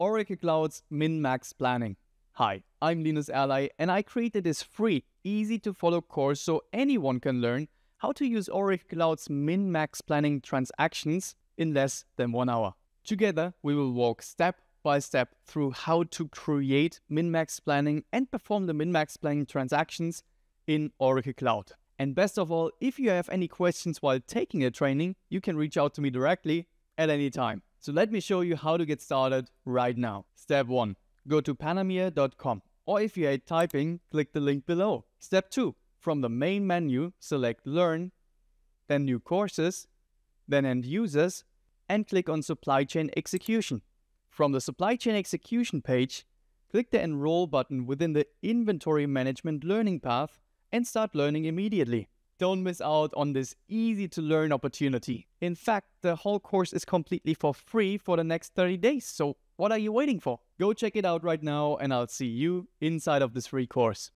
Oracle Cloud's min-max planning. Hi, I'm Linus Erley and I created this free, easy to follow course so anyone can learn how to use Oracle Cloud's min-max planning transactions in less than one hour. Together, we will walk step by step through how to create min-max planning and perform the min-max planning transactions in Oracle Cloud. And best of all, if you have any questions while taking a training, you can reach out to me directly at any time. So let me show you how to get started right now. Step 1. Go to panameer.com or if you hate typing, click the link below. Step 2. From the main menu, select Learn, then New Courses, then End Users, and click on Supply Chain Execution. From the Supply Chain Execution page, click the Enroll button within the Inventory Management Learning path and start learning immediately. Don't miss out on this easy to learn opportunity. In fact, the whole course is completely for free for the next 30 days, so what are you waiting for? Go check it out right now and I'll see you inside of this free course.